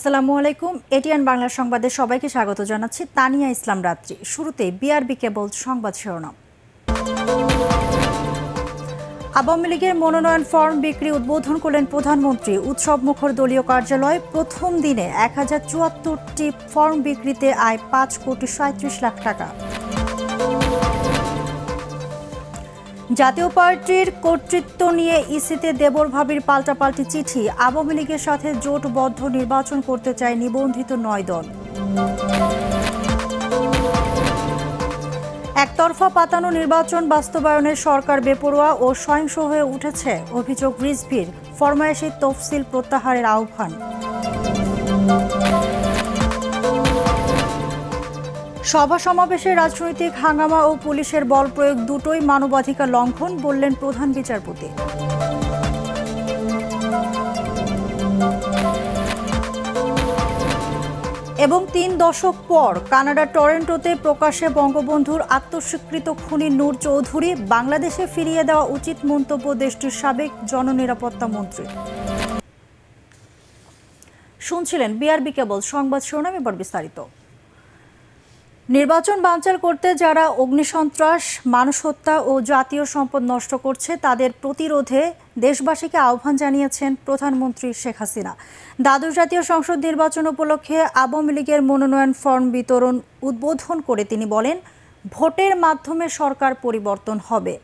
আসসালামু আলাইকুম। এটিএন বাংলা সংবাদে সবাইকে স্বাগত জানাচ্ছি। তানিয়া ইসলাম রাত্রি। শুরুতে বিআরবি কেবল সংবাদ শিরোনাম। আওয়ামী লীগের মনোনয়ন ফর্ম বিক্রি উদ্বোধন করলেন প্রধানমন্ত্রী। উৎসব মুখর দলীয় কার্যালয় প্রথম দিনে এক হাজার চুয়াত্তরটি ফর্ম বিক্রিতে আয় পাঁচ কোটি সাঁত্রিশ লাখ টাকা। জাতীয় পার্টির কর্তৃত্ব নিয়ে ইসিতে দেবর ভাবির পাল্টাপাল্টি চিঠি। আওয়ামী লীগের সাথে জোটবদ্ধ নির্বাচন করতে চায় নিবন্ধিত নয় দল। একতরফা পাতানো নির্বাচন বাস্তবায়নের সরকার বেপরোয়া ও সহিংস হয়ে উঠেছে, অভিযোগ রিজভির। ফরমায়েশি তফসিল প্রত্যাহারের আহ্বান। সভা সমাবেশে রাজনৈতিক হাঙ্গামা ও পুলিশের বল প্রয়োগ দুটোই মানবাধিকার লঙ্ঘন বললেন প্রধান বিচারপতি। এবং তিন দশক পর কানাডার টরেন্টোতে প্রকাশ্যে বঙ্গবন্ধুর আত্মস্বীকৃত খুনি নূর চৌধুরী বাংলাদেশে ফিরিয়ে দেওয়া উচিত মন্তব্য দেশটির সাবেক জননিরাপত্তা মন্ত্রী। শুনছিলেন বিআরবি কেবল সংবাদ শিরোনাম, এবার বিস্তারিত। নির্বাচন বানচাল করতে যারা অগ্নিসন্ত্রাস, মানুষ হত্যা ও জাতীয় সম্পদ নষ্ট করছে, তাদের প্রতিরোধে দেশবাসীকে আহ্বান জানিয়েছেন প্রধানমন্ত্রী শেখ হাসিনা। দ্বাদশ জাতীয় সংসদ নির্বাচন উপলক্ষে আওয়ামী লীগের মনোনয়ন ফর্ম বিতরণ উদ্বোধন করে তিনি বলেন, ভোটের মাধ্যমে সরকার পরিবর্তন হবে।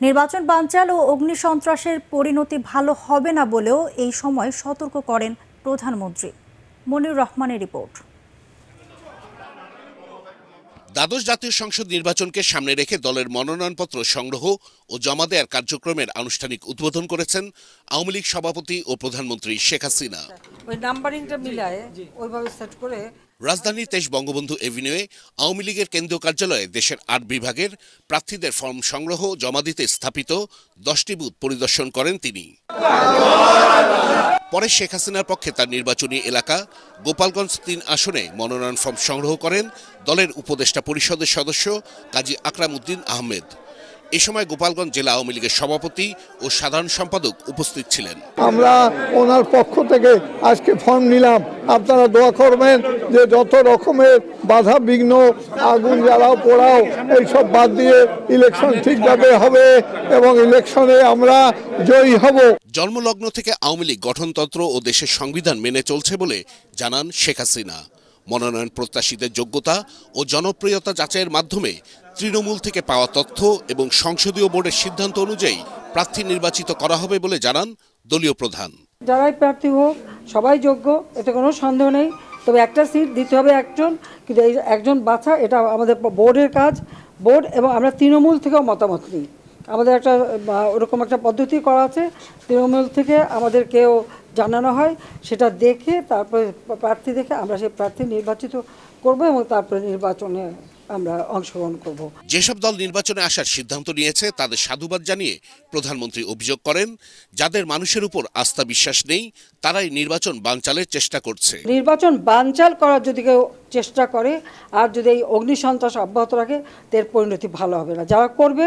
নির্বাচন বানচাল ও অগ্নিসন্ত্রাসের পরিণতি ভালো হবে না বলেও এই সময় সতর্ক করেন প্রধানমন্ত্রী। মনির রহমানের রিপোর্ট। দ্বাদশ জাতীয় সংসদ নির্বাচনকে সামনে রেখে দলের মনোনয়নপত্র সংগ্রহ ও জমা দেওয়ার কার্যক্রমের আনুষ্ঠানিক উদ্বোধন করেছেন আওয়ামী লীগ সভাপতি ও প্রধানমন্ত্রী শেখ হাসিনা। ওই নাম্বারিংটা মিলায় ওইভাবে সেট করে রাজধানীর তেইশ বঙ্গবন্ধু এভিনিউয়ে আওয়ামী লীগের কেন্দ্রীয় কার্যালয়ে দেশের আট বিভাগের প্রার্থীদের ফর্ম সংগ্রহ জমা দিতে স্থাপিত দশটি বুথ পরিদর্শন করেন তিনি। পরে শেখ হাসিনার পক্ষে তার নির্বাচনী এলাকা গোপালগঞ্জ তিন আসনে মনোনয়ন ফর্ম সংগ্রহ করেন দলের উপদেষ্টা পরিষদের সদস্য কাজী আকরাম উদ্দিন আহমেদ। এ সময় গোপালগঞ্জ জেলা আওয়ামী লীগের সভাপতি ও সাধারণ সম্পাদক উপস্থিত ছিলেন। আমরা ওনার পক্ষ থেকে আজকে ফর্ম নিলাম। আপনারা দোয়া করবেন যে যত রকমের বাধা বিঘ্ন আগুন জ্বালাও পোড়াও এইসব বাদ দিয়ে ইলেকশন ঠিকভাবে হবে এবং ইলেকশনে আমরা জয়ী হব। জন্মলগ্ন থেকে আওয়ামী লীগ গঠনতন্ত্র ও দেশের সংবিধান মেনে চলছে বলে জানান শেখ হাসিনা। মনোনয়ন প্রত্যাশীদের যোগ্যতা ও জনপ্রিয়তা যাচাইয়ের মাধ্যমে তৃণমূল থেকে পাওয়া তথ্য এবং সংসদীয় বোর্ডের সিদ্ধান্ত অনুযায়ী প্রার্থী নির্বাচিত করা হবে বলে জানান দলীয় প্রধান। যারাই প্রার্থী হোক, সবাই যোগ্য, এতে কোনো সন্দেহ নেই। তবে একটা সিট দিতে হবে একজন, কিন্তু এই একজন বাছা, এটা আমাদের বোর্ডের কাজ। বোর্ড এবং আমরা তৃণমূল থেকেও মতামত নিই। আমাদের একটা ওরকম একটা পদ্ধতি করা আছে। তৃণমূল থেকে আমাদেরকেও জানানো হয়, সেটা দেখে, তারপরে প্রার্থী দেখে আমরা সেই প্রার্থী নির্বাচিত করব এবং তারপরে নির্বাচনে আমরা অংশগ্রহণ করব। যেসব দল নির্বাচনে আসার সিদ্ধান্ত নিয়েছে তাদের সাধুবাদ জানিয়ে প্রধানমন্ত্রী অভিযোগ করেন যাদের মানুষের উপর আস্থা বিশ্বাস নেই তারাই নির্বাচন বানচালের চেষ্টা করছে। নির্বাচন বানচাল করার যদি কেউ চেষ্টা করে আর যদি এই অগ্নিসন্ত্রাস অব্যাহত রাখে তার পরিণতি ভালো হবে না। যারা করবে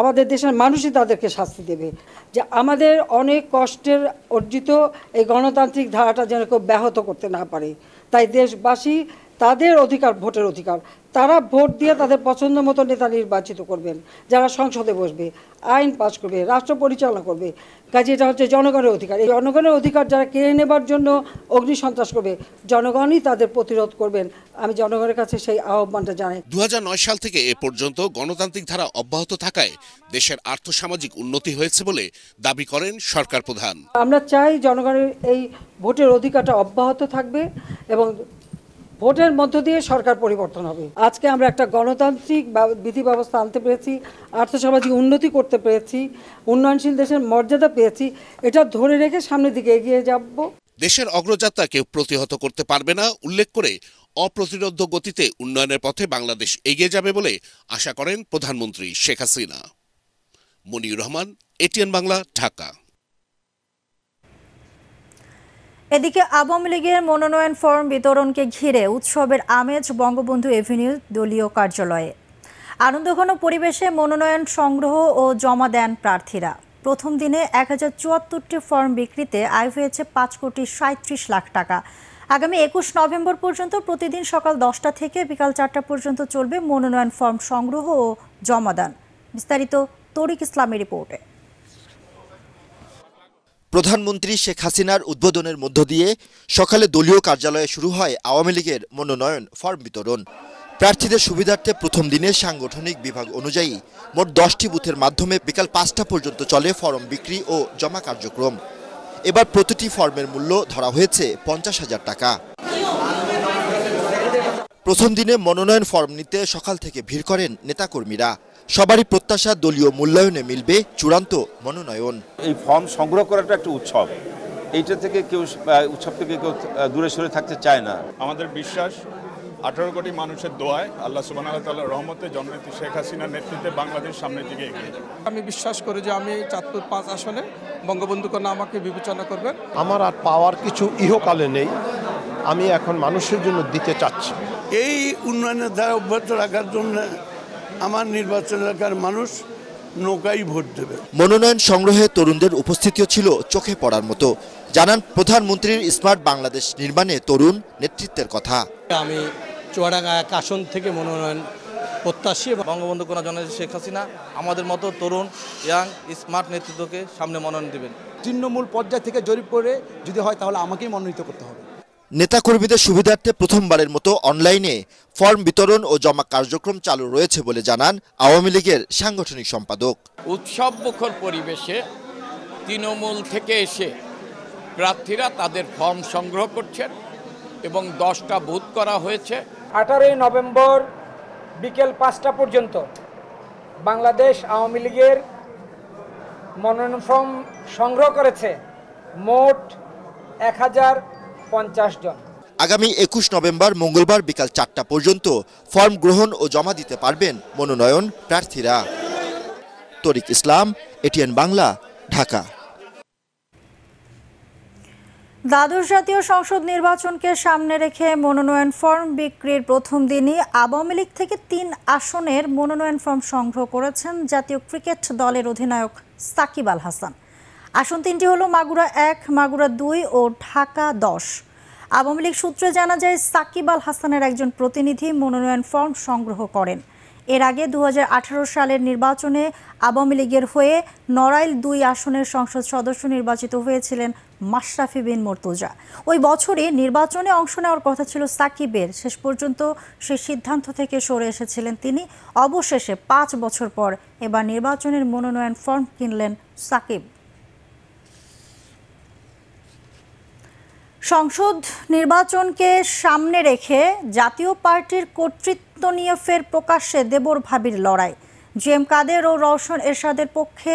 আমাদের দেশের মানুষই তাদেরকে শাস্তি দেবে। যে আমাদের অনেক কষ্টের অর্জিত এই গণতান্ত্রিক ধারাটা যেন কেউ ব্যাহত করতে না পারে। তাই দেশবাসী তাদের অধিকার ভোটের অধিকার। তারা ভোট দিয়ে তাদের পছন্দ মতো নেতা নির্বাচিত করবেন যারা সংসদে বসবে আইন পাশ করবে রাষ্ট্র পরিচালনা করবে। কাজে এটা হচ্ছে জনগণের অধিকার। এই জনগণের অধিকার যারা কেড়ে নেবার জন্য অগ্নি সন্ত্রাস করবে জনগণই তাদের প্রতিরোধ করবেন। আমি জনগণের কাছে সেই আহ্বানটা জানাই। দু হাজার নয় সাল থেকে এ পর্যন্ত গণতান্ত্রিক ধারা অব্যাহত থাকায় দেশের আর্থসামাজিক উন্নতি হয়েছে বলে দাবি করেন সরকার প্রধান। আমরা চাই জনগণের এই ভোটের অধিকারটা অব্যাহত থাকবে এবং ভোটের মধ্য দিয়ে সরকার পরিবর্তন হবে। আজকে আমরা একটা গণতান্ত্রিক বিধি ব্যবস্থা আনতে পেরেছি, আর্থসামাজিক উন্নতি করতে পেরেছি, উন্নয়নশীল দেশের মর্যাদা পেয়েছি, এটা ধরে রেখে সামনের দিকে এগিয়ে যাব। দেশের অগ্রযাত্রা কেউ প্রতিহত করতে পারবে না, উল্লেখ করে অপ্রতিরোধ্য গতিতে উন্নয়নের পথে বাংলাদেশ এগিয়ে যাবে বলে আশা করেন প্রধানমন্ত্রী শেখ হাসিনা। মনির রহমান, এটিএন বাংলা, ঢাকা। এদিকে আওয়ামী লীগের মনোনয়ন ফর্ম বিতরণকে ঘিরে উৎসবের আমেজ বঙ্গবন্ধু এভিনিউ দলীয় কার্যালয়ে। আনন্দঘন পরিবেশে মনোনয়ন সংগ্রহ ও জমা দেন প্রার্থীরা। প্রথম দিনে এক হাজার চুয়াত্তরটি ফর্ম বিক্রিতে আয় হয়েছে পাঁচ কোটি সাঁত্রিশ লাখ টাকা। আগামী একুশ নভেম্বর পর্যন্ত প্রতিদিন সকাল দশটা থেকে বিকাল চারটা পর্যন্ত চলবে মনোনয়ন ফর্ম সংগ্রহ ও জমা জমাদান বিস্তারিত তরিক ইসলামের রিপোর্টে। প্রধানমন্ত্রী শেখ হাসিনার উদ্বোধনের মধ্য দিয়ে সকালে দলীয় কার্যালয়ে শুরু হয় আওয়ামী লীগের মনোনয়ন ফর্ম বিতরণ। প্রার্থীদের সুবিধার্থে প্রথম দিনে সাংগঠনিক বিভাগ অনুযায়ী মোট দশটি বুথের মাধ্যমে বিকাল পাঁচটা পর্যন্ত চলে ফর্ম বিক্রি ও জমা কার্যক্রম। এবার প্রতিটি ফর্মের মূল্য ধরা হয়েছে পঞ্চাশ হাজার টাকা। প্রথম দিনে মনোনয়ন ফর্ম নিতে সকাল থেকে ভিড় করেন নেতাকর্মীরা। সবারই প্রত্যাশা দলীয় মূল্যায়নে মিলবে চূড়ান্ত মনোনয়ন। এই ফর্ম সংগ্রহ করাটা একটা উৎসব। এইটা থেকে কেউ উৎসব থেকে কেউ দূরে সরে থাকতে চায় না। আমাদের বিশ্বাস আঠারো কোটি মানুষের দোয়ায় আল্লাহ সুবাহ তাল্লাহ রহমতে জননেত্রী শেখ হাসিনার নেতৃত্বে বাংলাদেশ সামনের দিকে এগিয়ে যাবে। আমি বিশ্বাস করি যে আমি চাঁদপুর পাঁচ আসনে বঙ্গবন্ধু কন্যা আমাকে বিবেচনা করবেন। আমার আর পাওয়ার কিছু ইহকালে নেই। আমি এখন মানুষের জন্য দিতে চাচ্ছি। এই উন্নয়নের ধারা অব্যাহত রাখার জন্য আমার নির্বাচন এলাকার মানুষ নৌকাই ভোট দেবে। মনোনয়ন সংগ্রহে তরুণদের উপস্থিতিও ছিল চোখে পড়ার মতো। জানান প্রধানমন্ত্রীর স্মার্ট বাংলাদেশ নির্মাণে তরুণ নেতৃত্বের কথা। আমি চুয়াডাঙ্গা এক আসন থেকে মনোনয়ন প্রত্যাশী বঙ্গবন্ধু কন্যা জননেত্রী শেখ হাসিনা আমাদের মতো তরুণ ইয়াং স্মার্ট নেতৃত্বকে সামনে মনোনয়ন দেবেন। তৃণমূল পর্যায় থেকে জরিপ করে যদি হয় তাহলে আমাকেই মনোনীত করতে হবে। নেতাকর্মীদের সুবিধার্থে প্রথমবারের মতো অনলাইনে ফর্ম বিতরণ ও জমা কার্যক্রম চালু রয়েছে বলে জানান আওয়ামী লীগের সাংগঠনিক সম্পাদক। উৎসব মুখর পরিবেশে তৃণমূল থেকে এসে প্রার্থীরা তাদের ফর্ম সংগ্রহ করছেন এবং দশটা বুথ করা হয়েছে। আঠারোই নভেম্বর বিকেল পাঁচটা পর্যন্ত বাংলাদেশ আওয়ামী লীগের মনোনয়ন ফর্ম সংগ্রহ করেছে মোট এক হাজার পঞ্চাশ জন। আগামী একুশ নভেম্বর মঙ্গলবার বিকাল চারটা পর্যন্ত ফর্ম গ্রহণ ও জমা দিতে পারবেন মনোনয়ন প্রার্থীরা। তরিক ইসলাম এটিএন বাংলা ঢাকা। দ্বাদশ জাতীয় সংসদ নির্বাচনকে সামনে রেখে মনোনয়ন ফর্ম বিক্রির প্রথম দিনই আওয়ামী লীগ থেকে তিন আসনের মনোনয়ন ফর্ম সংগ্রহ করেছেন জাতীয় ক্রিকেট দলের অধিনায়ক সাকিব আল হাসান। আসন তিনটি হলো মাগুরা এক, মাগুরা দুই ও ঢাকা দশ। আওয়ামী লীগ সূত্রে জানা যায়, সাকিব আল হাসানের একজন প্রতিনিধি মনোনয়ন ফর্ম সংগ্রহ করেন। এর আগে দু হাজার আঠারো সালের নির্বাচনে আওয়ামী লীগের হয়ে নড়াইল দুই আসনের সংসদ সদস্য নির্বাচিত হয়েছিলেন মাশরাফি বিন মর্তুজা। ওই বছরই নির্বাচনে অংশ নেওয়ার কথা ছিল সাকিবের। শেষ পর্যন্ত সে সিদ্ধান্ত থেকে সরে এসেছিলেন তিনি। অবশেষে পাঁচ বছর পর এবার নির্বাচনের মনোনয়ন ফর্ম কিনলেন সাকিব। সংসদ নির্বাচনকে সামনে রেখে জাতীয় পার্টির কর্তৃত্ব নিয়ে ফের প্রকাশ্যে দেবর ভাবির লড়াই। জি কাদের ও রওশন এরশাদের পক্ষে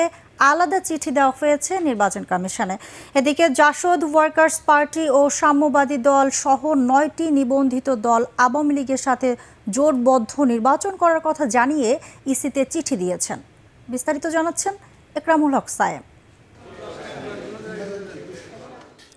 আলাদা চিঠি দেওয়া হয়েছে নির্বাচন কমিশনে। এদিকে জাসদ ওয়ার্কার্স পার্টি ও সাম্যবাদী দল সহ নয়টি নিবন্ধিত দল আওয়ামী লীগের সাথে জোটবদ্ধ নির্বাচন করার কথা জানিয়ে ইসিতে চিঠি দিয়েছেন। বিস্তারিত জানাচ্ছেন একরামুল হক সায়েম।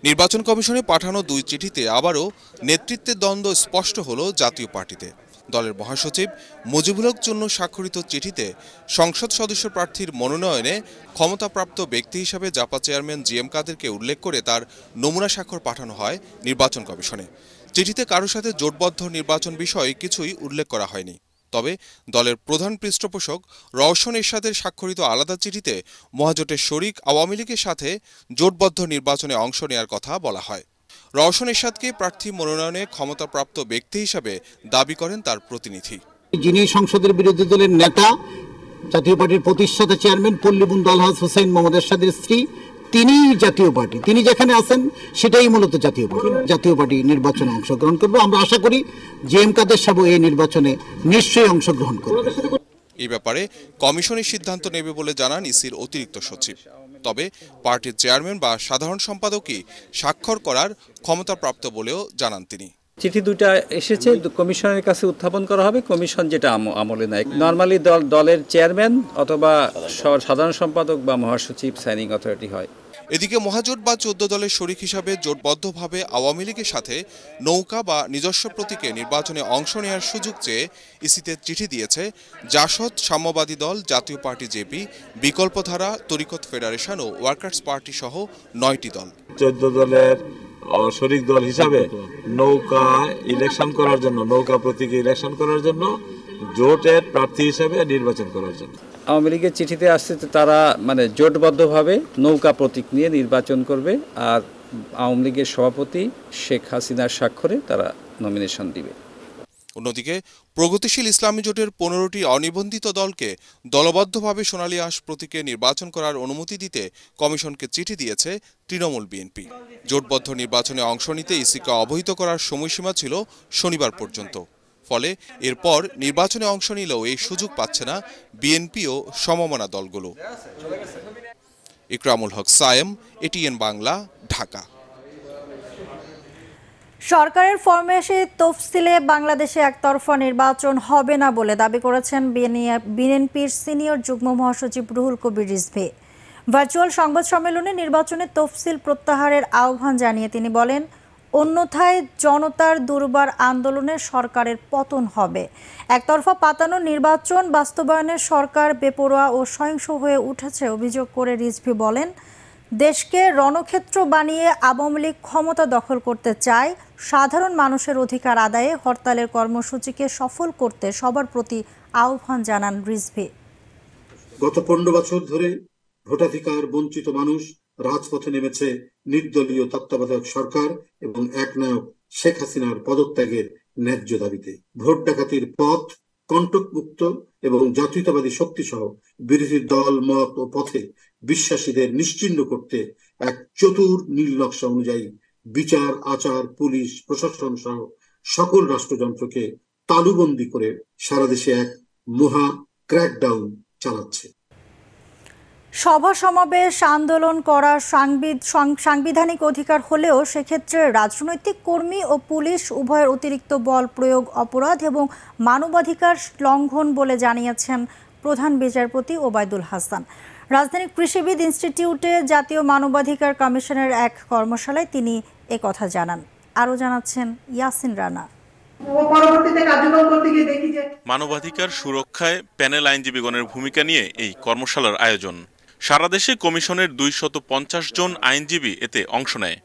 নির্বাচন কমিশনে পাঠানো দুই চিঠিতে আবারও নেতৃত্বের দ্বন্দ্ব স্পষ্ট হল জাতীয় পার্টিতে। দলের মহাসচিব মুজিবুল হক জন্য স্বাক্ষরিত চিঠিতে সংসদ সদস্য প্রার্থীর মনোনয়নে ক্ষমতাপ্রাপ্ত ব্যক্তি হিসাবে জাপা চেয়ারম্যান জি এম কাদেরকে উল্লেখ করে তার নমুনা স্বাক্ষর পাঠানো হয় নির্বাচন কমিশনে। চিঠিতে কারোর সাথে জোটবদ্ধ নির্বাচন বিষয়ে কিছুই উল্লেখ করা হয়নি। তবে দলের প্রধান পৃষ্ঠপোষক রওশন এরশাদের স্বাক্ষরিত আলাদা চিঠিতে মহাজোটের শরিক আওয়ামী লীগের সাথে জোটবদ্ধ নির্বাচনে অংশ নেওয়ার কথা বলা হয়। রওশন এরশাদকে প্রার্থী মনোনয়নে ক্ষমতাপ্রাপ্ত ব্যক্তি হিসাবে দাবি করেন তার প্রতিনিধি। যিনি সংসদের বিরোধী দলের নেতা, জাতীয় পার্টির প্রতিষ্ঠাতা চেয়ারম্যান পল্লীবুন দলহাজ হোসেন মোহাম্মদ এরশাদের স্ত্রী তিনি জাতীয় পার্টি। তিনি যেখানে আছেন, সেটাই মূলত জাতীয় পার্টি। জাতীয় পার্টি নির্বাচনে অংশগ্রহণ করবে। আমরা আশা করি জে এম কাদের সাহেব এই নির্বাচনে নিশ্চয়ই অংশগ্রহণ করবে এই ব্যাপারে কমিশনের সিদ্ধান্ত নেবে বলে জানান ইসির অতিরিক্ত সচিব। তবে পার্টির চেয়ারম্যান বা সাধারণ সম্পাদকই স্বাক্ষর করার ক্ষমতাপ্রাপ্ত বলেও জানান তিনি। চিঠি দুইটা এসেছে কমিশনের কাছে উত্থাপন করা হবে কমিশন যেটা আমলে নেয়। নর্মালি দল দলের চেয়ারম্যান অথবা সাধারণ সম্পাদক বা মহাসচিব সাইনিং অথরিটি হয়। এদিকে মহাজোট বা চোদ্দ দলের শরিক হিসাবে জোটবদ্ধভাবে আওয়ামী লীগের সাথে নৌকা বা নিজস্ব প্রতীকে নির্বাচনে অংশ নেওয়ার সুযোগ চেয়ে ইসিতে চিঠি দিয়েছে জাসদ সাম্যবাদী দল জাতীয় পার্টি জেপি বিকল্পধারা তরিকত ফেডারেশন ও ওয়ার্কার্স পার্টি সহ নয়টি দল। চোদ্দ দলের শরিক দল হিসাবে নৌকা ইলেকশন করার জন্য, নৌকা প্রতীকে ইলেকশন করার জন্য জোটের প্রার্থী হিসাবে নির্বাচন করার জন্য। আওয়ামী লীগের চিঠিতে আসছে তারা মানে জোটবদ্ধভাবে নৌকা প্রতীক নিয়ে নির্বাচন করবে আর আওয়ামী লীগের সভাপতি শেখ হাসিনার স্বাক্ষরে তারা নমিনেশন দিবে। অন্যদিকে, প্রগতিশীল ইসলামী জোটের পনেরোটি অনিবন্ধিত দলকে দলবদ্ধভাবে সোনালী আঁশ প্রতীকে নির্বাচন করার অনুমতি দিতে কমিশনকে চিঠি দিয়েছে তৃণমূল বিএনপি। জোটবদ্ধ নির্বাচনে অংশ নিতে ইসিকে অবহিত করার সময়সীমা ছিল শনিবার পর্যন্ত। ফলে এরপর নির্বাচনে অংশ নিলেও এই সুযোগ পাচ্ছে না বিএনপি ও সমমনা দলগুলো। ইকরামুল হক, সায়েম, এটিএন বাংলা, ঢাকা। সরকারের ফরমেশে তফসিলে বাংলাদেশে একতরফা নির্বাচন হবে না বলে দাবি করেছেন বিএনপির সিনিয়র যুগ্ম মহাসচিব রুহুল কবির রিজভি। ভার্চুয়াল সংবাদ সম্মেলনে নির্বাচনের তফসিল প্রত্যাহারের আহ্বান জানিয়ে তিনি বলেন, অন্যথায় জনতার দুর্বার আন্দোলনে সরকারের পতন হবে। একতরফা পাতানো নির্বাচন বাস্তবায়নে সরকার বেপরোয়া ও সহিংস হয়ে উঠেছে অভিযোগ করে রিজভি বলেন, দেশকে রণক্ষেত্র বানিয়ে আওয়ামী লীগ ক্ষমতা দখল করতে চায় সাধারণ মানুষের অধিকার আদায়ে হরতালের কর্মসূচিকে সফল করতে সবার প্রতি আহ্বান জানান রিজভি। গত পনেরো বছর ধরে ভোটাধিকার বঞ্চিত মানুষ রাজপথে নেমেছে নির্দলীয় তত্ত্বাবধায়ক সরকার এবং একনায়ক শেখ হাসিনার পদত্যাগের ন্যায্য দাবিতে। ভোট ডাকাতির পথ কণ্টকমুক্ত এবং জাতীয়তাবাদী শক্তি সহ বিরোধী দল, মত ও পথে বিশ্বাসীদের নিশ্চিহ্ন করতে এক চতুর নীল নকশা অনুযায়ী বিচার, আচার, পুলিশ, প্রশাসন সহ সকল রাষ্ট্রযন্ত্রকে তালুবন্দি করে সারা দেশে এক মহা ক্র্যাকডাউন চালাচ্ছে। সভা সমাবেশ আন্দোলন করা সাংবিধানিক অধিকার হলেও সেক্ষেত্রে রাজনৈতিক কর্মী ও পুলিশ উভয়ের অতিরিক্ত বল প্রয়োগ অপরাধ এবং মানবাধিকার লঙ্ঘন বলে জানিয়েছেন প্রধান বিচারপতি ওবায়দুল হাসান। রাজধানীর কৃষিবিদ ইনস্টিটিউটে জাতীয় মানবাধিকার কমিশনের এক কর্মশালায় তিনি একথা জানান। আরও জানাচ্ছেন ইয়াসিন রানা। পরবর্তীতে কার্যক্রম করতে গিয়ে দেখি যে মানবাধিকার সুরক্ষায় প্যানেল আইনজীবীগণের ভূমিকা নিয়ে এই কর্মশালার আয়োজন। সারা দেশে কমিশনের দুইশত পঞ্চাশ জন আইনজীবী এতে অংশ নেয়।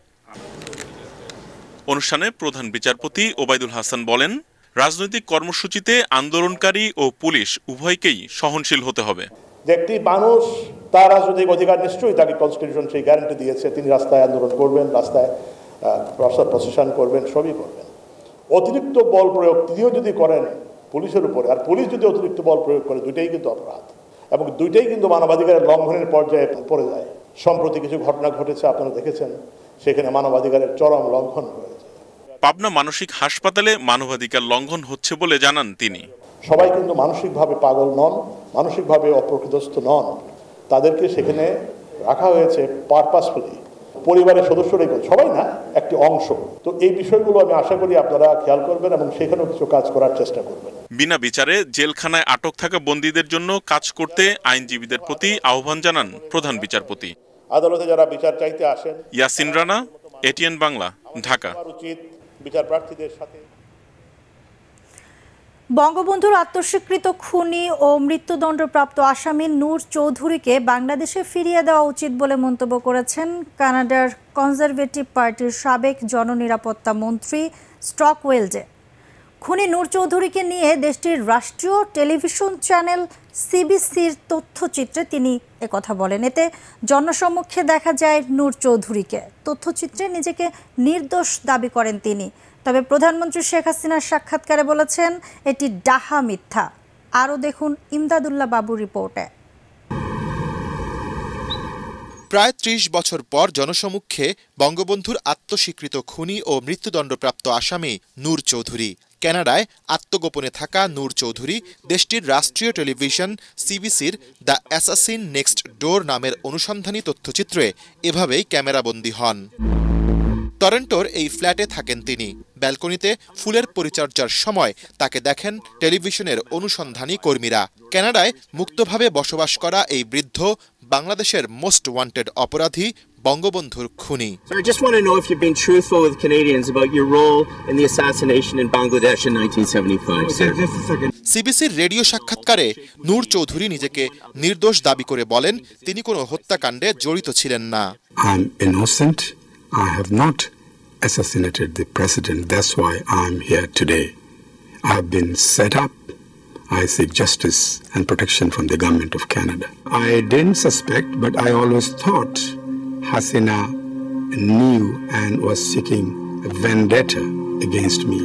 অনুষ্ঠানে প্রধান বিচারপতি ওবায়দুল হাসান বলেন রাজনৈতিক কর্মসূচিতে আন্দোলনকারী ও পুলিশ উভয়কেই সহনশীল হতে হবে। যে একটি মানুষ, তার রাজনৈতিক অধিকার নিশ্চয়ই তাকে কনস্টিটিউশন সেই গ্যারান্টি দিয়েছে, তিনি রাস্তায় আন্দোলন করবেন, রাস্তায় রাস্তা প্রশাসন করবেন, সবই করবেন। অতিরিক্ত বল প্রয়োগ তিনিও যদি করেন পুলিশের উপরে, আর পুলিশ যদি অতিরিক্ত বল প্রয়োগ করে, দুইটাই কিন্তু অপরাধ। এবং দুইটাই কিন্তু মানবাধিকারের লঙ্ঘনের পর্যায়ে পড়ে যায়। সম্প্রতি কিছু ঘটনা ঘটেছে, আপনারা দেখেছেন, সেখানে মানবাধিকারের চরম লঙ্ঘন হয়েছে। পাবনা মানসিক হাসপাতালে মানবাধিকার লঙ্ঘন হচ্ছে বলে জানান তিনি। সবাই কিন্তু মানসিকভাবে পাগল নন মানসিকভাবে অপ্রকৃতস্থ নন। তাদেরকে সেখানে রাখা হয়েছে পারপাসফুলি পরিবারের সদস্যরাই সবাই না একটি অংশ। তো এই বিষয়গুলো আমি আশা করি আপনারা খেয়াল করবেন এবং সেখানেও কিছু কাজ করার চেষ্টা করবেন। বিনা বিচারে জেলখানায় আটক থাকা বন্দীদের জন্য কাজ করতে আইনজীবীদের প্রতি আহ্বান জানান প্রধান বিচারপতি। আদালতে যারা বিচার চাইতে আসেন ইয়াসিন রানা এটিএন বাংলা ঢাকা। উচিত বিচার প্রার্থীদের সাথে বঙ্গবন্ধুর আত্মস্বীকৃত খুনি ও মৃত্যুদণ্ডপ্রাপ্ত আসামি নূর চৌধুরীকে বাংলাদেশে ফিরিয়ে দেওয়া উচিত বলে মন্তব্য করেছেন কানাডার কনজারভেটিভ পার্টির সাবেক জননিরাপত্তা মন্ত্রী স্টকওয়েলজে খুনি নূর চৌধুরীকে নিয়ে দেশটির রাষ্ট্রীয় টেলিভিশন চ্যানেল সিবিসির তথ্যচিত্রে তিনি একথা বলেন। এতে জনসম্মুখে দেখা যায় নূর চৌধুরীকে। তথ্যচিত্রে নিজেকে নির্দোষ দাবি করেন তিনি। তবে প্রধানমন্ত্রী শেখ হাসিনার সাক্ষাৎকারে বলেছেন, এটি ডাহা মিথ্যা। আরও দেখুন ইমদাদুল্লাহ বাবুর রিপোর্টে। প্রায় ত্রিশ বছর পর জনসমুখে বঙ্গবন্ধুর আত্মস্বীকৃত খুনি ও মৃত্যুদণ্ডপ্রাপ্ত আসামি নূর চৌধুরী। কানাডায় আত্মগোপনে থাকা নূর চৌধুরী দেশটির রাষ্ট্রীয় টেলিভিশন সিবিসির দ্য অ্যাসাসিন নেক্সট ডোর নামের অনুসন্ধানী তথ্যচিত্রে এভাবেই ক্যামেরাবন্দী হন। টরেন্টোর এই ফ্ল্যাটে থাকেন তিনি। ব্যালকনিতে ফুলের পরিচর্যার সময় তাকে দেখেন টেলিভিশনের অনুসন্ধানী কর্মীরা। কানাডায় মুক্তভাবে বসবাস করা এই বৃদ্ধ বাংলাদেশের মোস্ট ওয়ান্টেড অপরাধী বঙ্গবন্ধুর খুনি। So I just want to know if you've been truthful with Canadians about your role in the assassination in Bangladesh in 1975, sir. সিবিসির রেডিও সাক্ষাৎকারে নূর চৌধুরী নিজেকে নির্দোষ দাবি করে বলেন তিনি কোনো হত্যাকাণ্ডে জড়িত ছিলেন না। I'm innocent. I have not assassinated the president. That's why I'm here today. I've been set up. I seek justice and protection from the government of Canada. I didn't suspect, but I always thought Hasina knew and was seeking a vendetta against me.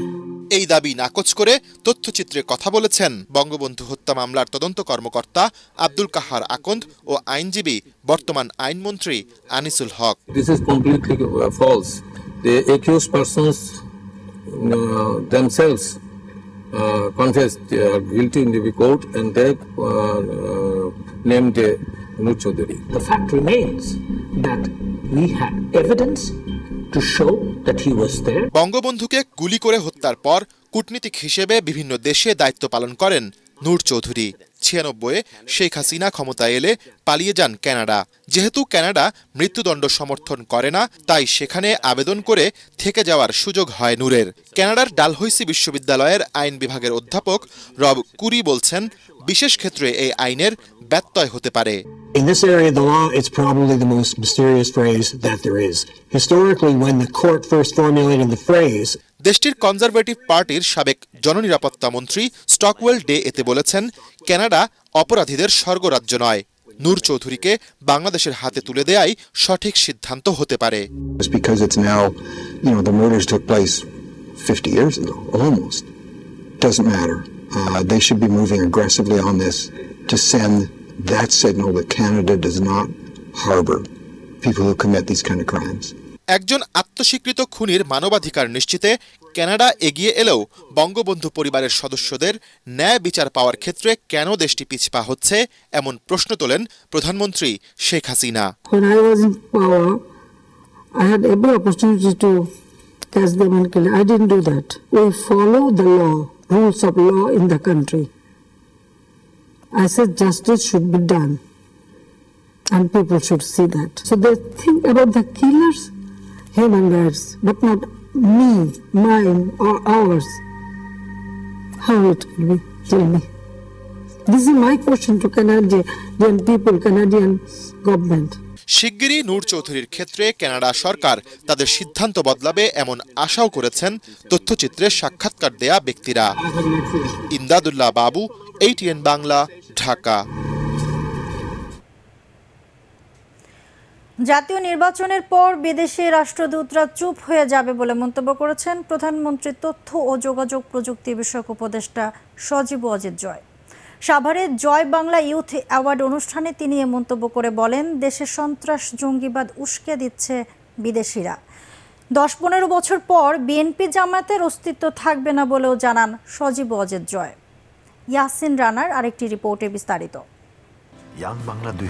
এই দাবি নাকচ করে তথ্যচিত্রে কথা বলেছেন বঙ্গবন্ধু হত্যা মামলার তদন্ত কর্মকর্তা আব্দুল কাহার আকন্দ ও আইনজীবী বর্তমান আইনমন্ত্রী আনিসুল হক This is completely uh, false. The accused persons uh, themselves uh, confessed they are guilty in the court and they uh, uh, named uh, Nur Chaudhary. The fact remains that we had evidence to show that he was there. বঙ্গবন্ধুকে গুলি করে হত্যার পর কূটনীতিক হিসেবে বিভিন্ন দেশে দায়িত্ব পালন করেন নূর চৌধুরী ছিয়ানব্বই শেখ হাসিনা ক্ষমতায় এলে পালিয়ে যান কানাডা। যেহেতু কানাডা মৃত্যুদণ্ড সমর্থন করে না তাই সেখানে আবেদন করে থেকে যাওয়ার সুযোগ হয় নূরের। কানাডার ডালহৌসি বিশ্ববিদ্যালয়ের আইন বিভাগের অধ্যাপক রব কুরি বলছেন বিশেষ ক্ষেত্রে এই আইনের ব্যত্যয় হতে পারে। In this area of the law, it's probably the most mysterious phrase that there is. Historically, when the court first formulated the phrase, দেশটির কনজারভেটিভ পার্টির সাবেক জননিরাপত্তা মন্ত্রী স্টকওয়েল ডে এতে বলেছেন, কানাডা অপরাধীদের স্বর্গরাজ্য নয়। নূর চৌধুরীকে বাংলাদেশের হাতে তুলে দেয়াই সঠিক সিদ্ধান্ত হতে পারে। That signal that Canada does not harbor people who commit these kind of crimes. একজন আত্মস্বীকৃত খুনির মানবাধিকার নিশ্চিতে ক্যানাডা এগিয়ে এলেও বঙ্গবন্ধু পরিবারের সদস্যদের ন্যায় বিচার পাওয়ার ক্ষেত্রে কেন দেশটি পিছপা হচ্ছে, এমন প্রশ্ন তোলেন প্রধানমন্ত্রী Sheikh Hasina. And people should see that. So they think about the killers human rights, but not me, mine, or ours. How it could be? Tell me. This is my question to Canadian people, Canadian government. শিগগিরই নূর চৌধুরীর ক্ষেত্রে Canada সরকার তাদের সিদ্ধান্ত বদলাবে এমন আশাও করেছেন তথ্যচিত্রে সাক্ষাৎকার দেয়া ব্যক্তিরা ইমদাদুল্লাহ বাবু এইটিএন বাংলা ঢাকা জাতীয় নির্বাচনের পর বিদেশি রাষ্ট্রদূতরা চুপ হয়ে যাবে বলে মন্তব্য করেছেন প্রধানমন্ত্রী তথ্য ও যোগাযোগ প্রযুক্তি বিষয়ক উপদেষ্টা সজীব অজিত জয়। সাভারে জয় বাংলা ইউথ অ্যাওয়ার্ড অনুষ্ঠানে তিনি এ মন্তব্য করে বলেন, দেশে সন্ত্রাস, জঙ্গিবাদ উস্কে দিচ্ছে বিদেশিরা। দশ পনেরো বছর পর বিএনপি জামায়াতের অস্তিত্ব থাকবে না বলেও জানান সজীব অজিত জয়। ইয়াসিন রানার আরেকটি রিপোর্টে বিস্তারিত। ইয়াং বাংলা দুই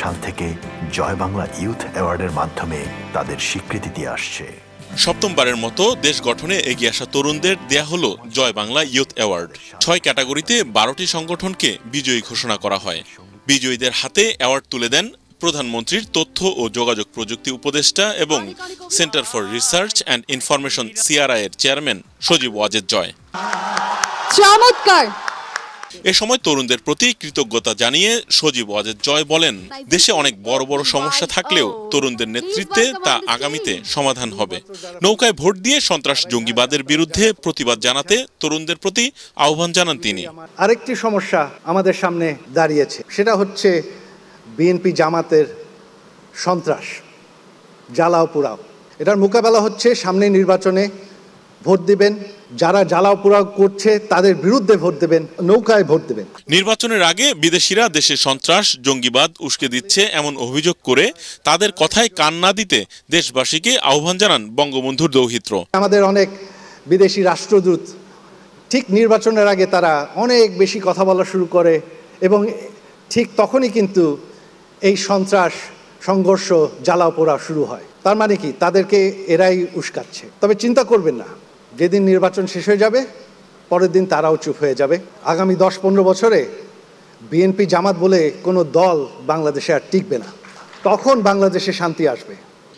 সাল থেকে জয় বাংলা ইউথ অ্যাওয়ার্ডের মাধ্যমে তাদের স্বীকৃতি দিয়ে আসছে। সপ্তমবারের মতো দেশ গঠনে এগিয়ে আসা তরুণদের দেয়া হলো জয় বাংলা ইউথ অ্যাওয়ার্ড। ছয় ক্যাটাগরিতে বারোটি সংগঠনকে বিজয়ী ঘোষণা করা হয়। বিজয়ীদের হাতে অ্যাওয়ার্ড তুলে দেন প্রধানমন্ত্রীর তথ্য ও যোগাযোগ প্রযুক্তি উপদেষ্টা এবং centre for research and information CRI এর চেয়ারম্যান সজীব ওয়াজেদ জয়। চমৎকার! এ সময় তরুণদের প্রতি কৃতজ্ঞতা জানিয়ে সজীব ওয়াজেদ জয় বলেন, দেশে অনেক বড় বড় সমস্যা থাকলেও তরুণদের নেতৃত্বে তা আগামীতে সমাধান হবে। নৌকায় ভোট দিয়ে সন্ত্রাস জঙ্গিবাদের বিরুদ্ধে প্রতিবাদ জানাতে তরুণদের প্রতি আহ্বান জানান তিনি। আরেকটি সমস্যা আমাদের সামনে দাঁড়িয়েছে, সেটা হচ্ছে বিএনপি জামাতের সন্ত্রাস, জ্বালাও পোড়াও। এটার মোকাবেলা হচ্ছে সামনে নির্বাচনে ভোট দিবেন যারা জ্বালাও পোড়াও করছে তাদের বিরুদ্ধে ভোট দেবেন নৌকায় ভোট দেবেন। নির্বাচনের আগে বিদেশিরা দেশে সন্ত্রাস জঙ্গিবাদ উস্কে দিচ্ছে এমন অভিযোগ করে তাদের কথায় কান না দিতে দেশবাসীকে আহ্বান জানান বঙ্গবন্ধুর দৌহিত্র। আমাদের অনেক বিদেশি রাষ্ট্রদূত ঠিক নির্বাচনের আগে তারা অনেক বেশি কথা বলা শুরু করে এবং ঠিক তখনই কিন্তু এই সন্ত্রাস সংঘর্ষ জ্বালাও পোড়া শুরু হয়। তার মানে কি? তাদেরকে এরাই উস্কাচ্ছে। তবে চিন্তা করবেন না। যেদিন নির্বাচন শেষ হয়ে যাবে পরের দিন তারাও চুপ হয়ে যাবে আগামী দশ পনেরো বছরে বিএনপি জামাত বলে কোনো দল বাংলাদেশে আর টিকবে না তখন বাংলাদেশে শান্তি আসবে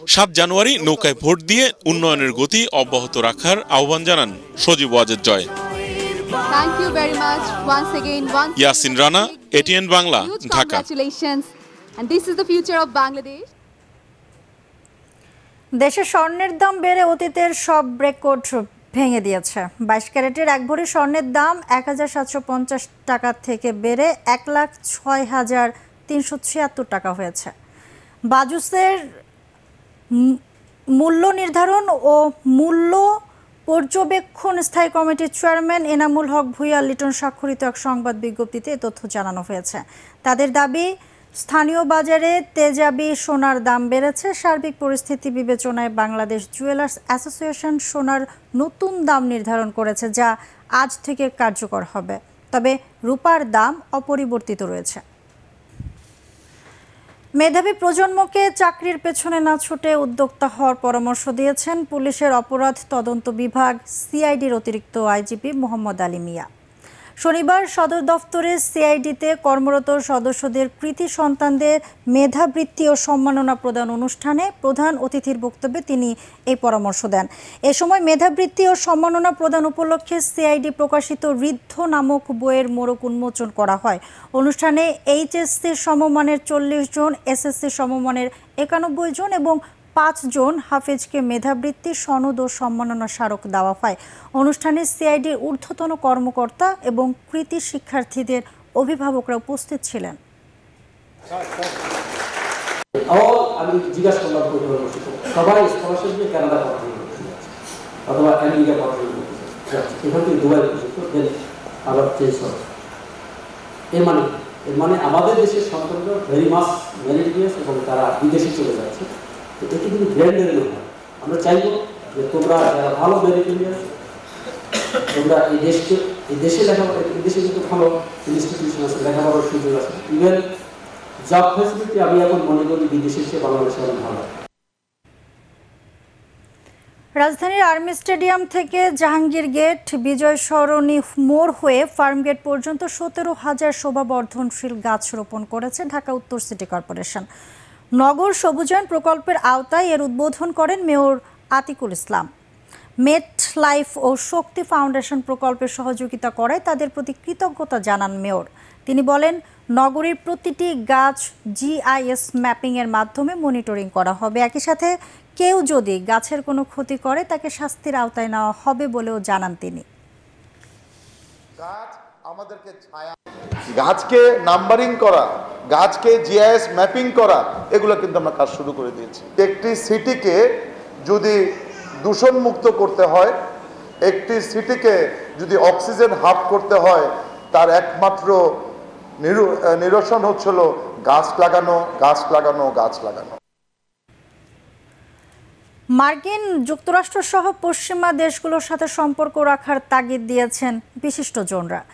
সাত জানুয়ারি নৌকায় ভোট দিয়ে উন্নয়নের গতি অব্যাহত রাখার আহ্বান জানান Sajeeb Wazed Joy Thank you very much once again. Once Yasin Rana ATN Bangla Dhaka congratulations. And this is the future of Bangladesh. দেশে স্বর্ণের দাম বেড়ে অতীতের সব রেকর্ড ভেঙে দিয়েছে। বাইশ ক্যারেটের এক ভরি স্বর্ণের দাম এক হাজার সাতশো পঞ্চাশ টাকা থেকে বেড়ে এক লাখ ছয় হাজার তিনশো ছিয়াত্তর টাকা হয়েছে। বাজুসের মূল্য নির্ধারণ ও মূল্য পর্যবেক্ষণ স্থায়ী কমিটির চেয়ারম্যান এনামুল হক ভুইয়া লিটন স্বাক্ষরিত এক সংবাদ বিজ্ঞপ্তিতে তথ্য জানানো হয়েছে। তাদের দাবি স্থানীয় বাজারে তেজাবি সোনার দাম বেড়েছে। সার্বিক পরিস্থিতি বিবেচনায় বাংলাদেশ জুয়েলার্স অ্যাসোসিয়েশন সোনার নতুন দাম নির্ধারণ করেছে, যা আজ থেকে কার্যকর হবে। তবে রূপার দাম অপরিবর্তিত রয়েছে। মেধাবী প্রজন্মকে চাকরির পেছনে না ছুটে উদ্যোক্তা হওয়ার পরামর্শ দিয়েছেন পুলিশের অপরাধ তদন্ত বিভাগ, সিআইডির অতিরিক্ত আইজিপি মোহাম্মদ আলী মিয়া। শনিবার সদর দফতরে সিআইডিতে কর্মরত সদস্যদের কৃতি সন্তানদের মেধাবৃত্তি ও সম্মাননা প্রদান অনুষ্ঠানে প্রধান অতিথির বক্তব্যে তিনি এই পরামর্শ দেন। এ সময় মেধাবৃত্তি ও সম্মাননা প্রদান উপলক্ষে সিআইডি প্রকাশিত ঋদ্ধ নামক বইয়ের মোড়ক উন্মোচন করা হয়। অনুষ্ঠানে এইচএসসি সমমানের চল্লিশ জন এসএসসি সমমানের একানব্বই জন এবং পাঁচজন হাফেজকে মেধাবৃত্তি, সনদ ও সম্মাননা স্মারক দেওয়া হয়। অনুষ্ঠানে সিআইডির ঊর্ধ্বতন কর্মকর্তা এবং কৃতি শিক্ষার্থীদের অভিভাবকরা উপস্থিত ছিলেন। এর মানে এর মানে আমাদের দেশের সন্তানরা ভেরি মাস মেরিটিয়াস এবং তারা বিদেশে চলে যাচ্ছে। এটা কিন্তু আমরা যে তোমরা, যারা ভালো তোমরা এই দেশকে, এই দেশে লেখাপড়া, এই দেশে কিন্তু ভালো ইনস্টিটিউশন আছে, লেখাপড়ার সুযোগ আছে। ইভেন জব ফ্যাসিলিটি আমি এখন মনে করি বিদেশের চেয়ে বাংলাদেশে অনেক ভালো। রাজধানীর আর্মি স্টেডিয়াম থেকে জাহাঙ্গীর গেট, বিজয় সরণি মোড় হয়ে ফার্ম গেট পর্যন্ত সতেরো হাজার শোভাবর্ধনশীল গাছ রোপণ করেছে ঢাকা উত্তর সিটি কর্পোরেশন। নগর সবুজায়ন প্রকল্পের আওতায় এর উদ্বোধন করেন mayor Atiqul Islam. MetLife ও শক্তি ফাউন্ডেশন প্রকল্পের সহযোগিতা করায় তাদের প্রতি কৃতজ্ঞতা জানান মেয়র। তিনি বলেন, নগরীর প্রতিটি গাছ জিআইএস ম্যাপিংয়ের মাধ্যমে মনিটরিং করা হবে। একই সাথে কেউ যদি গাছের কোনো ক্ষতি করে, তাকে শাস্তির আওতায় নেওয়া হবে বলেও জানান তিনি। গাছ আমাদেরকে ছায়া গাছকে নাম্বারিং করা, গাছকে জিআইএস ম্যাপিং করা, এগুলো কিন্তু আমরা কাজ শুরু করে দিয়েছি। একটি সিটিকে যদি দূষণ মুক্ত করতে হয়, একটি সিটিকে যদি অক্সিজেন হাফ করতে হয়, তার একমাত্র নিরু- নিরসন হচ্ছিল গাছ লাগানো গাছ লাগানো গাছ লাগানো। মার্কিন যুক্তরাষ্ট্র সহ পশ্চিমা দেশগুলোর সাথে সম্পর্ক রাখার তাগিদ দিয়েছেন বিশিষ্ট বিশিষ্টজনরা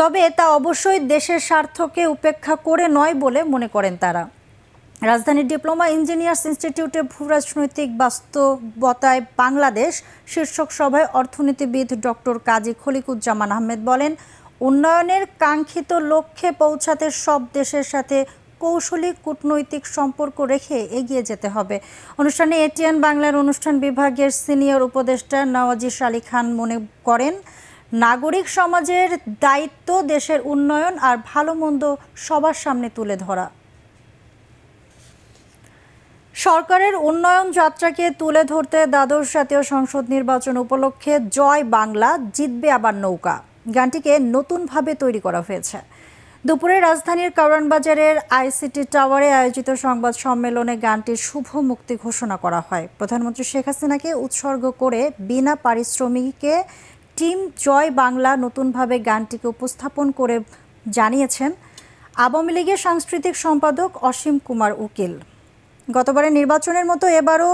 তবে তা অবশ্যই দেশের স্বার্থকে উপেক্ষা করে নয় বলে মনে করেন তারা। রাজধানীর ডিপ্লোমা ইঞ্জিনিয়ার্স ইনস্টিটিউটে ভূরাজনৈতিক বাস্তবতায় বাংলাদেশ শীর্ষক সভায় অর্থনীতিবিদ ডক্টর কাজী খলিকুজ্জামান আহমেদ বলেন, উন্নয়নের কাঙ্ক্ষিত লক্ষ্যে পৌঁছাতে সব দেশের সাথে কৌশলী কূটনৈতিক সম্পর্ক রেখে এগিয়ে যেতে হবে। অনুষ্ঠানে এটিএন বাংলার অনুষ্ঠান বিভাগের সিনিয়র উপদেষ্টা নওয়াজিস আলী খান মনে করেন নাগরিক সমাজের দায়িত্ব, দেশের উন্নয়ন আর ভালো মন্দ সবার সামনে তুলে ধরা। সরকারের উন্নয়ন যাত্রাকে তুলে ধরতে দ্বাদশ জাতীয় সংসদ নির্বাচন উপলক্ষে জয় বাংলা, জিতবে আবার নৌকা। গানটিকে নতুনভাবে তৈরি করা হয়েছে। দুপুরে রাজধানীর কারওয়ান বাজারের আইসিটি টাওয়ারে আয়োজিত সংবাদ সম্মেলনে গানটির শুভ মুক্তি ঘোষণা করা হয়। প্রধানমন্ত্রী শেখ হাসিনাকে উৎসর্গ করে বিনা পারিশ্রমিকে টিম জয় বাংলা নতুনভাবে গানটিকে উপস্থাপন করে জানিয়েছেন আওয়ামী লীগের সাংস্কৃতিক সম্পাদক অসীম কুমার উকিল। গতবারের নির্বাচনের মতো এবারও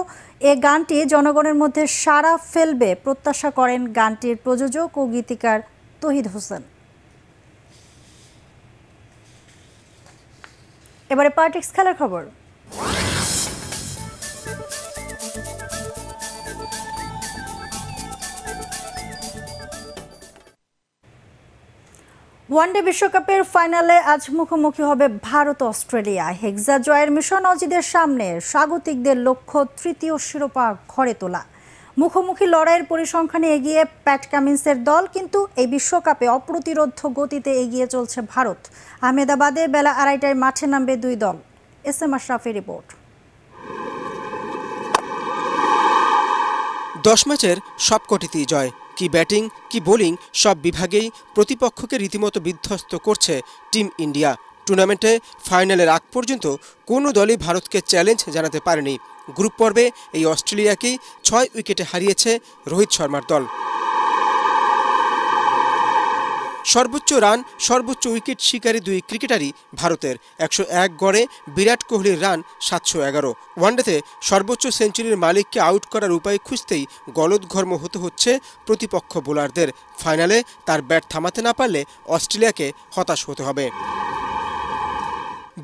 এ গানটি জনগণের মধ্যে সাড়া ফেলবে প্রত্যাশা করেন গানটির প্রযোজক ও গীতিকার তহিদ হোসেন। এবারে পার্টিক্স খেলার খবর। ওয়ানডে বিশ্বকাপের ফাইনালে আজ মুখোমুখি হবে ভারত অস্ট্রেলিয়া। হেক্সা জয়ের মিশন অজিদের সামনে স্বাগতিকদের লক্ষ্য তৃতীয় শিরোপা ঘরে তোলা। মুখোমুখি লড়াইয়ের পরিসংখ্যানে এগিয়ে প্যাট কামিন্সের দল, কিন্তু এই বিশ্বকাপে অপ্রতিরোধ গতিতে এগিয়ে চলছে ভারত। আহমেদাবাদে বেলা আড়াইটায় মাঠে নামবে দুই দল। এস এম আশরাফের রিপোর্ট। দশ ম্যাচের সবকটিতেই জয়। কি ব্যাটিং, কি বোলিং, সব বিভাগেই প্রতিপক্ষকে রীতিমতো বিধ্বস্ত করছে টিম ইন্ডিয়া। টুর্নামেন্টে ফাইনালের আগ পর্যন্ত কোনো দলই ভারতকে চ্যালেঞ্জ জানাতে পারেনি। গ্রুপ পর্বে এই অস্ট্রেলিয়াকেই ছয় উইকেটে হারিয়েছে রোহিত শর্মার দল। সর্বোচ্চ রান, সর্বোচ্চ উইকেট শিকারী দুই ক্রিকেটারই ভারতের। একশো এক গড়ে বিরাট কোহলির রান সাতশো এগারো। ওয়ানডেতে সর্বোচ্চ সেঞ্চুরির মালিককে আউট করার উপায় খুঁজতেই গলদঘর্ম হতে হচ্ছে প্রতিপক্ষ বোলারদের। ফাইনালে তার ব্যাট থামাতে না পারলে অস্ট্রেলিয়াকে হতাশ হতে হবে।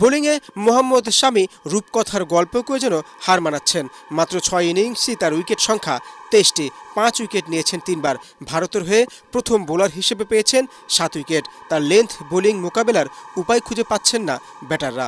বোলিংয়ে মোহাম্মদ শামি রূপকথার গল্পকেও যেন হার মানাচ্ছেন। মাত্র ছয় ইনিংসই তার উইকেট সংখ্যা, তেইশটি। পাঁচ উইকেট নিয়েছেন তিনবার। ভারতের হয়ে প্রথম বোলার হিসেবে পেয়েছেন সাত উইকেট। তার লেন্থ বোলিং মোকাবেলার উপায় খুঁজে পাচ্ছেন না ব্যাটাররা।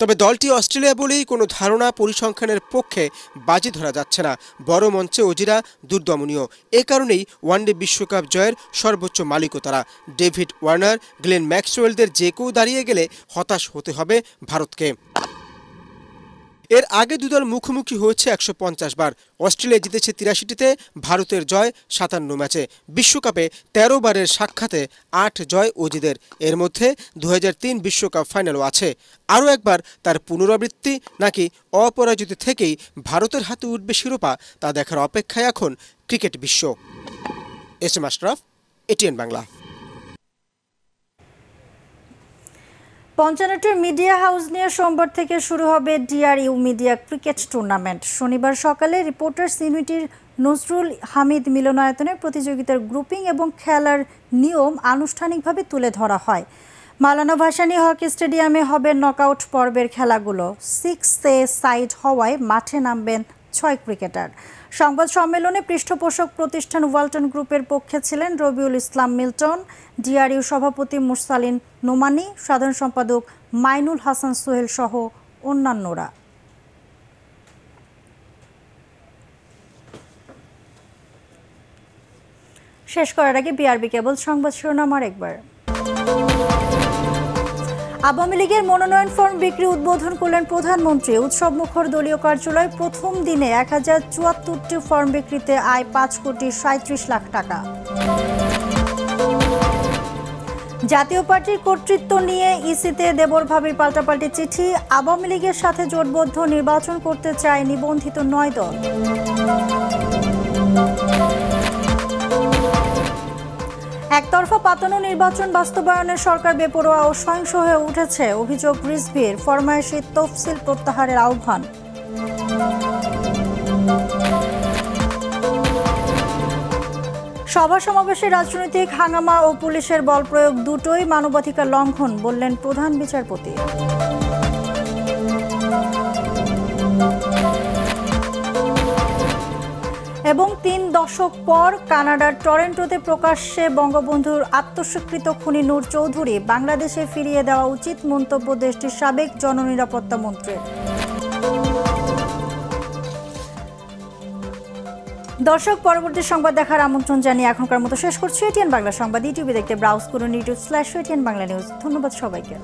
তবে দলটি অস্ট্রেলিয়া বলেই কোনো ধারণা পরিসংখ্যানের পক্ষে বাজি ধরা যাচ্ছে না। বড় মঞ্চে অজিরা দুর্দমনীয়। এ কারণেই ওয়ানডে বিশ্বকাপ জয়ের সর্বোচ্চ মালিকও তারা। ডেভিড ওয়ার্নার, গ্লেন ম্যাক্সওয়েলদের যে কেউ দাঁড়িয়ে গেলে হতাশ হতে হবে ভারতকে। এর আগে দুদল মুখোমুখি হয়েছে একশো পঞ্চাশ বার। অস্ট্রেলিয়া জিতেছে তিরাশিটিতে, ভারতের জয় সাতান্ন ম্যাচে। বিশ্বকাপে ১৩ বারের সাক্ষাতে আট জয় অজিদের। এর মধ্যে দু বিশ্বকাপ ফাইনালও আছে। আরও একবার তার পুনরাবৃত্তি নাকি অপরাজিত থেকেই ভারতের হাতে উঠবে শিরোপা, তা দেখার অপেক্ষায় এখন ক্রিকেট বিশ্ব। S M Ashraf, ATN Bangla. পঞ্চান্নটির media house নিয়ে সোমবার থেকে শুরু হবে ডিআরইউ মিডিয়া ক্রিকেট টুর্নামেন্ট। শনিবার সকালে রিপোর্টার্স ইউনিটির নজরুল হামিদ মিলনায়তনে প্রতিযোগিতার গ্রুপিং এবং খেলার নিয়ম আনুষ্ঠানিকভাবে তুলে ধরা হয়। মালানা ভাসানী হকি স্টেডিয়ামে হবে নকআউট পর্বের খেলাগুলো। সিক্স এ সাইড হওয়ায় মাঠে নামবেন ছয় ক্রিকেটার। সংবাদ সম্মেলনে পৃষ্ঠপোষক প্রতিষ্ঠান ওয়ালটন গ্রুপের পক্ষে ছিলেন রবিউল ইসলাম মিল্টন, ডিআরইউ সভাপতি মুরসালিন নোমানি, সাধারণ সম্পাদক মাইনুল হাসান সোহেল সহ অন্যান্যরা। শেষ করার আগে বিআরবি কেবল সংবাদ শিরোনাম আর একবার আওয়ামী লীগের মনোনয়ন ফর্ম বিক্রি উদ্বোধন করলেন প্রধানমন্ত্রী। উৎসব মুখর দলীয় কার্যালয় প্রথম দিনে এক হাজার চুয়াত্তরটি ফর্ম বিক্রিতে আয় পাঁচ কোটি সাঁত্রিশ লাখ টাকা। জাতীয় পার্টির কর্তৃত্ব নিয়ে ইসিতে দেবর ভাবির পাল্টাপাল্টি চিঠি। আওয়ামী লীগের সাথে জোটবদ্ধ নির্বাচন করতে চায় নিবন্ধিত নয় দল। একতরফা পাতানো নির্বাচন বাস্তবায়নের সরকার বেপরোয়া ও সহিংস হয়ে উঠেছে, অভিযোগ রিজভির ফরমায়েশি তফসিল প্রত্যাহারের আহ্বান। সভা সমাবেশে রাজনৈতিক হাঙ্গামা ও পুলিশের বল প্রয়োগ দুটোই মানবাধিকার লঙ্ঘন, বললেন প্রধান বিচারপতি। এবং তিন দশক পর কানাডার টরেন্টোতে প্রকাশ্যে বঙ্গবন্ধুর আত্মস্বীকৃত খুনি নূর চৌধুরী বাংলাদেশে ফিরিয়ে দেওয়া উচিত মন্তব্য দেশটির সাবেক জননিরাপত্তা মন্ত্রীর। দর্শক, পরবর্তী সংবাদ দেখার আমন্ত্রণ জানিয়ে এখনকার মতো শেষ করছি। এটিএন বাংলা সংবাদ ইউটিউবে দেখতে ব্রাউজ করুন, YouTube slash ATN Bangla news ধন্যবাদ সবাইকে।